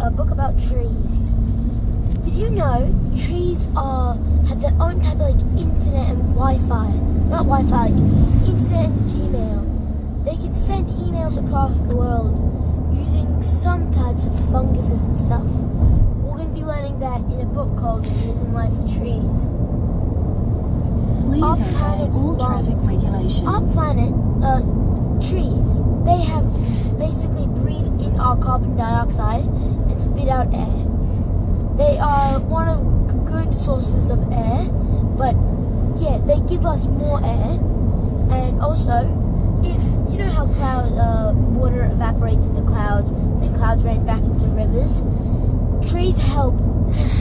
a book about trees. Did you know trees are have their own type of like internet and Wi-Fi? Not Wi-Fi, like internet and Gmail. They can send emails across the world using some types of funguses and stuff. We're going to be learning that in a book called The Hidden Life of Trees. Please Our planet's all traffic regulations. Our planet, uh, trees, they have basically breathe in our carbon dioxide spit out air. They are one of good sources of air, but yeah, they give us more air. And also, if you know how cloud uh, water evaporates into clouds, then clouds rain back into rivers. Trees help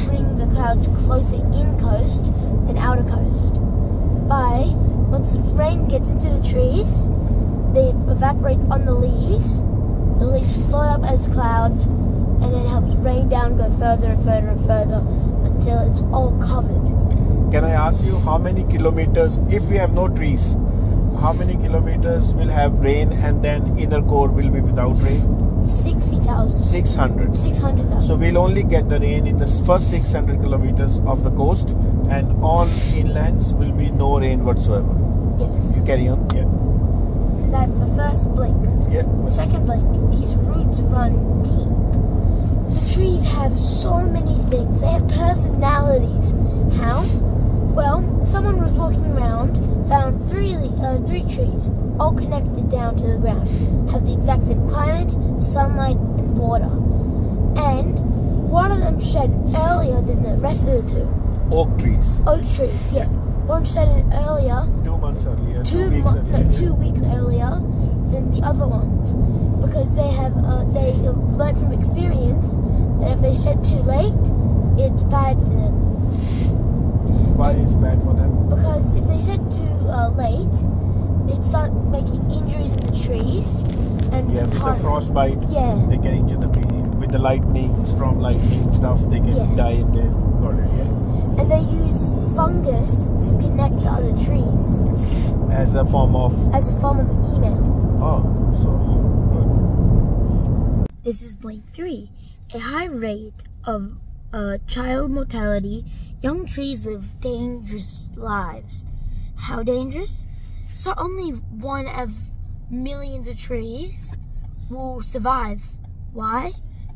bring the clouds closer in coast than outer coast by once the rain gets into the trees, they evaporate on the leaves. The leaves float up as clouds, and then it helps rain down go further and further and further until it's all covered. Can I ask you how many kilometers, if we have no trees, how many kilometers will have rain and then inner core will be without rain? 60,000. 600. 600,000. So we'll only get the rain in the first 600 kilometers of the coast and all inlands will be no rain whatsoever. Yes. You carry on? Yeah. That's the first blink. Yeah. The second blink, these roots run deep. The trees have so many things. They have personalities. How? Well, someone was walking around, found three uh, three trees, all connected down to the ground, have the exact same climate, sunlight, and water. And one of them shed earlier than the rest of the two. Oak trees. Oak trees, yeah. One shed earlier, Two months earlier. Two, two weeks earlier. no, two weeks earlier than the other ones because they have uh, they learned from experience that if they shed too late, it's bad for them. Why is it bad for them? Because if they shed too uh, late, they start making injuries in the trees, and Yeah, it's with the frostbite, Yeah. they can injure the. With the lightning, strong lightning stuff, they can Yeah. die in there. Got it, yeah. And they use fungus to connect to other trees As a form of, as a form of email. Oh, so good. This is 3. A high rate of uh, child mortality, young trees live dangerous lives. How dangerous? So only one of millions of trees will survive. Why?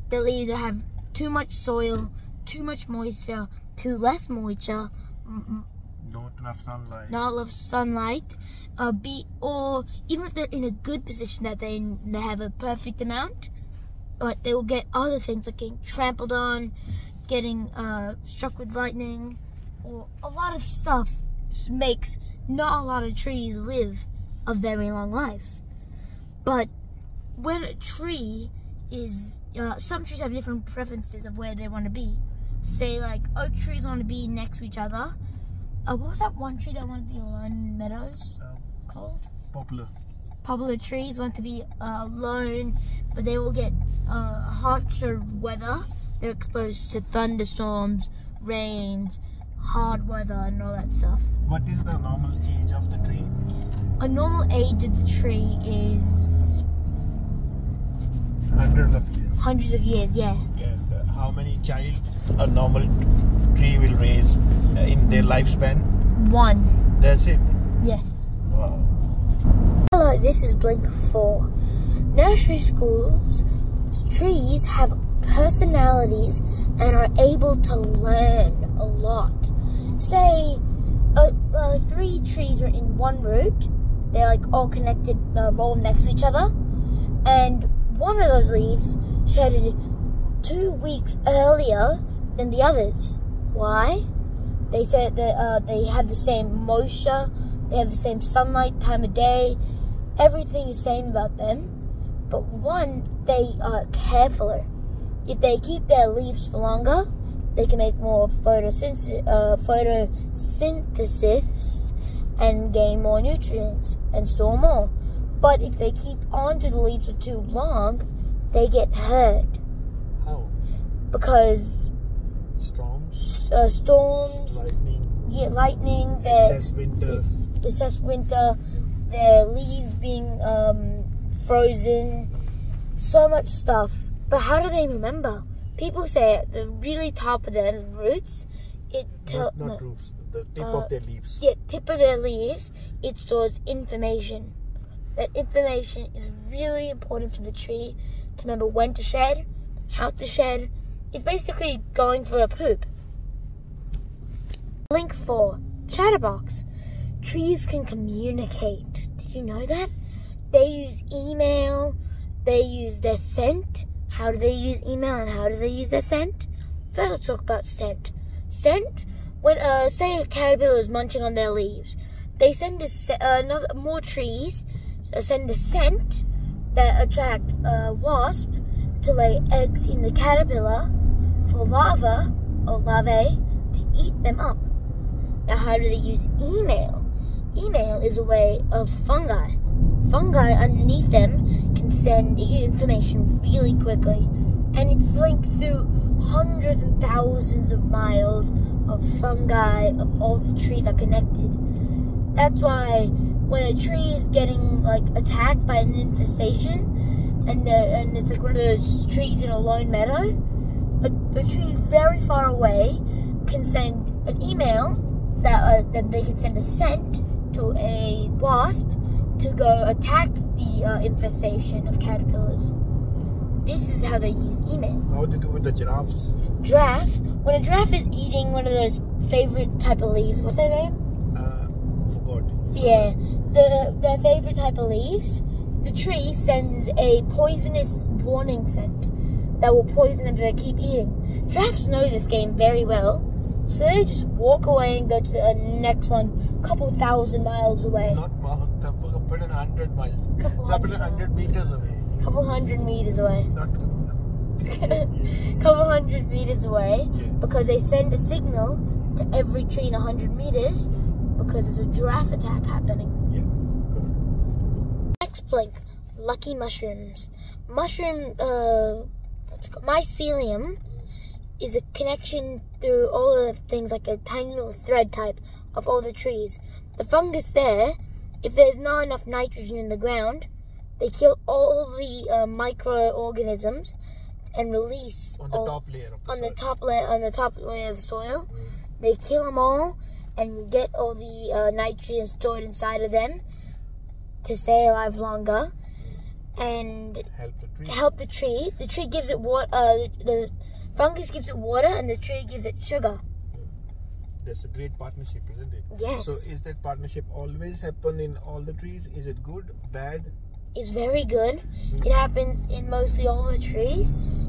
They'll either have too much soil, too much moisture, too less moisture, Not enough sunlight. not enough sunlight, uh, be or even if they're in a good position that they they have a perfect amount, but they will get other things like getting trampled on, getting uh, struck with lightning, or a lot of stuff makes not a lot of trees live a very long life. But when a tree is, uh, some trees have different preferences of where they want to be. Say like oak trees want to be next to each other. Uh, what was that one tree that wanted to be alone in meadows Um, called? popular. Poplar trees want to be uh, alone, but they will get uh, harsher weather. They're exposed to thunderstorms, rains, hard weather, and all that stuff. What is the normal age of the tree? A normal age of the tree is Hundreds of years. hundreds of years, yeah. How many child a normal tree will raise uh, in their lifespan? One, That's it. yes. Wow. Hello, this is Blink 4. Nursery schools, trees have personalities and are able to learn a lot. Say, uh, uh, three trees were in one root, they're like all connected, uh, rolled next to each other, and one of those leaves shedded two weeks earlier than the others. Why? They said that uh, they have the same moisture, they have the same sunlight, time of day, everything is same about them. But one, they are carefuler. If they keep their leaves for longer, they can make more photosynthesis, uh, photosynthesis and gain more nutrients and store more. But if they keep onto the leaves for too long, they get hurt How? because Storms, uh, storms, lightning, yeah, lightning, their excess winter. this excess winter, their leaves being um, frozen, so much stuff. But how do they remember? people say at the really top of their roots, it tell not, not no, roofs, the tip Uh, of their leaves. yeah, tip of their leaves, it stores information. That information is really important for the tree to remember when to shed, how to shed. It's basically going for a poop. Link 4 Chatterbox. Trees can communicate. Did you know that? They use email, they use their scent. How do they use email and how do they use their scent? First, let's talk about scent. Scent, when, uh, say a caterpillar is munching on their leaves, they send a uh, another, more trees uh, send a scent that attract a wasp to lay eggs in the caterpillar for larvae or larvae to eat them up. Now, how do they use email? Email is a way of fungi. Fungi underneath them can send information really quickly, and it's linked through hundreds and thousands of miles of fungi of all the trees are connected. That's why when a tree is getting like attacked by an infestation, and uh, and it's like one of those trees in a lone meadow, a, a tree very far away can send an email that uh, that they can send a scent to a wasp to go attack the uh, infestation of caterpillars. This is how they use email. How they do with the giraffes? Giraffe. When a giraffe is eating one of those favorite type of leaves, what's their name? Uh, forgot. Yeah, the their favorite type of leaves. The tree sends a poisonous warning scent that will poison them if they keep eating. Giraffes know this game very well, so they just walk away and go to the next one, a couple thousand miles away, Not miles, in hundred miles. Couple hundred hundred meters away. a couple hundred meters away, Not. couple hundred meters away, Yeah. because they send a signal to every tree in a hundred meters because there's a giraffe attack happening. Next blink, lucky mushrooms. Mushroom, uh, what's it called? Mycelium is a connection through all the things like a tiny little thread type of all the trees. The fungus there, if there's not enough nitrogen in the ground, they kill all the uh, microorganisms and release On the all, top layer of the on the soil. top layer on the top layer of the soil. They kill them all and get all the uh, nitrogen stored inside of them to stay alive longer and Help the tree. help the tree. The tree gives it water. Uh, the, the fungus gives it water, and the tree gives it sugar. That's a great partnership, isn't it? Yes, So is that partnership always happen in all the trees? Is it good, bad? it's very good. It happens in mostly all the trees.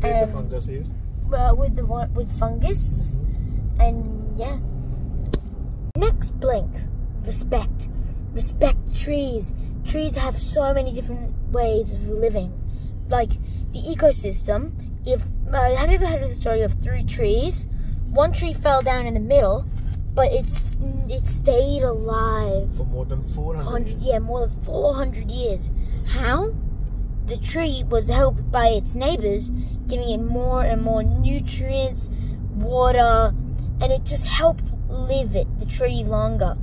Where the Um, fungus is? uh, with the with fungus, and yeah. Next blink, respect. Respect trees. Trees have so many different ways of living. Like the ecosystem. If uh, have you ever heard of the story of three trees? One tree fell down in the middle, but it's it stayed alive. For more than 400 years. yeah, more than 400 years. How? The tree was helped by its neighbors, giving it more and more nutrients, water, and it just helped live it, the tree, longer.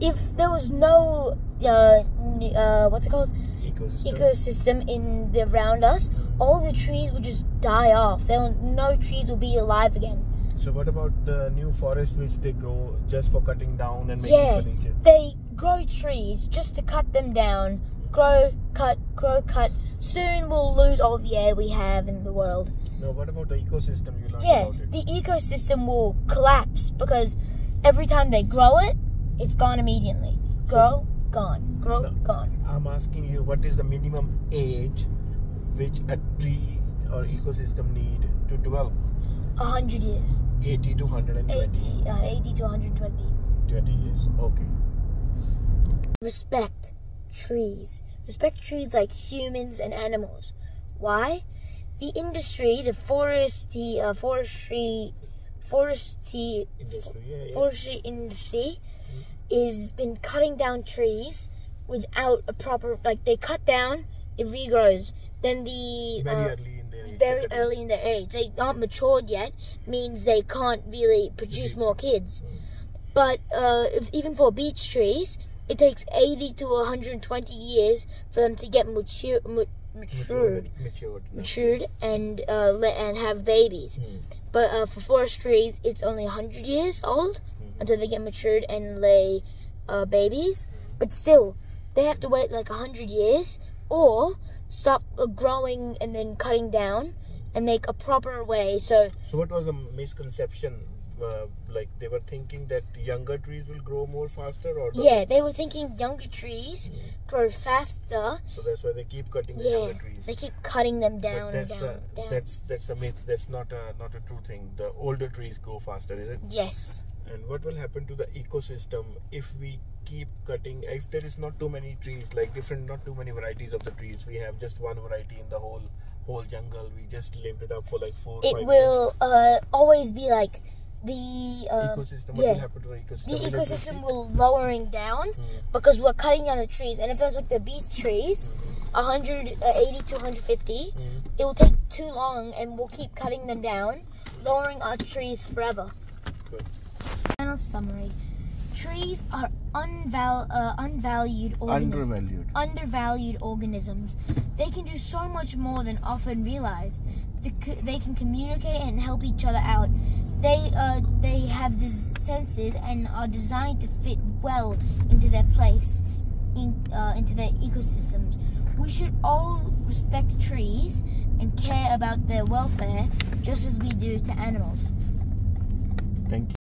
If there was no, uh, uh, what's it called? Ecosystem. Ecosystem in the around us, all the trees would just die off. There, no trees will be alive again. So what about the new forest which they grow just for cutting down and making Yeah, furniture? they grow trees just to cut them down. Grow, cut, grow, cut. Soon we'll lose all the air we have in the world. No, what about the ecosystem you learned Yeah, about it? the ecosystem will collapse because every time they grow it, it's gone immediately. Grow, gone. Grow, No. gone. I'm asking you what is the minimum age which a tree or ecosystem need to develop? A hundred years. 80 to 120. 80, uh, 80 to 120. 20 years. Okay. Respect trees. Respect trees like humans and animals. Why? The industry, the forestry, uh, forestry, forestry, Industry. Yeah, yeah. forestry industry is been cutting down trees without a proper like they cut down, it regrows. Then the Very uh, early in their age. very they early in their age. They aren't matured yet, means they can't really produce more kids. But uh, if, even for beech trees, it takes 80 to 120 years for them to get mature, ma- matured, matured. matured, and uh, and have babies. Hmm. But uh, for forest trees, it's only hundred years old. Until they get matured and lay uh, babies. But still, they have to wait like a hundred years or stop uh, growing and then cutting down and make a proper way. So So what was the misconception? Uh, like they were thinking that younger trees will grow more faster, or the- yeah, they were thinking younger trees grow faster. So that's why they keep cutting the Yeah, younger trees. they keep cutting them down and that's down, uh, down. that's that's a myth. That's not a not a true thing. The older trees grow faster, is it? yes. And what will happen to the ecosystem if we keep cutting? If there is not too many trees, like different, not too many varieties of the trees, we have just one variety in the whole whole jungle. We just lived it up for like four. It five will uh, always be like the um, Ecosystem. Yeah. will the ecosystem? the Will be ecosystem will lowering down Hmm. because we're cutting down the trees. And if there's like the beech trees, 180 to 150, Hmm. it will take too long, and we'll keep cutting them down, lowering our trees forever. Good. Final summary: Trees are unval- uh, unvalued organisms. Undervalued. undervalued organisms. They can do so much more than often realized. They, c- they can communicate and help each other out. They uh, they have senses and are designed to fit well into their place, in, uh, into their ecosystems. We should all respect trees and care about their welfare just as we do to animals. Thank you.